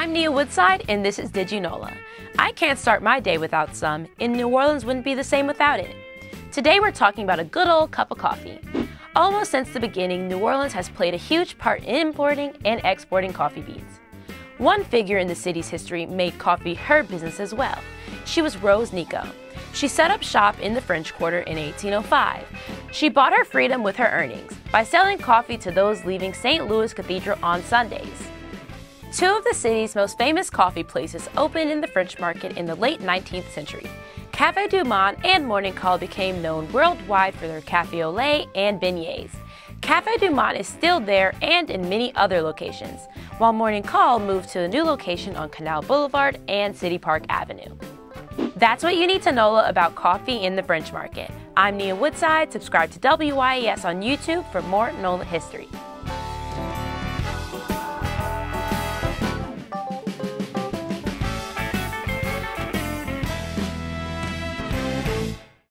I'm Nia Woodside, and this is Did You KnowLA. I can't start my day without some, and New Orleans wouldn't be the same without it. Today we're talking about a good old cup of coffee. Almost since the beginning, New Orleans has played a huge part in importing and exporting coffee beans. One figure in the city's history made coffee her business as well. She was Rose Nicaud. She set up shop in the French Quarter in 1805. She bought her freedom with her earnings by selling coffee to those leaving St. Louis Cathedral on Sundays. Two of the city's most famous coffee places opened in the French market in the late 19th century. Cafe Du Monde and Morning Call became known worldwide for their cafe au lait and beignets. Cafe Du Monde is still there and in many other locations, while Morning Call moved to a new location on Canal Boulevard and City Park Avenue. That's what you need to know about coffee in the French market. I'm Nia Woodside. Subscribe to WYES on YouTube for more NOLA history.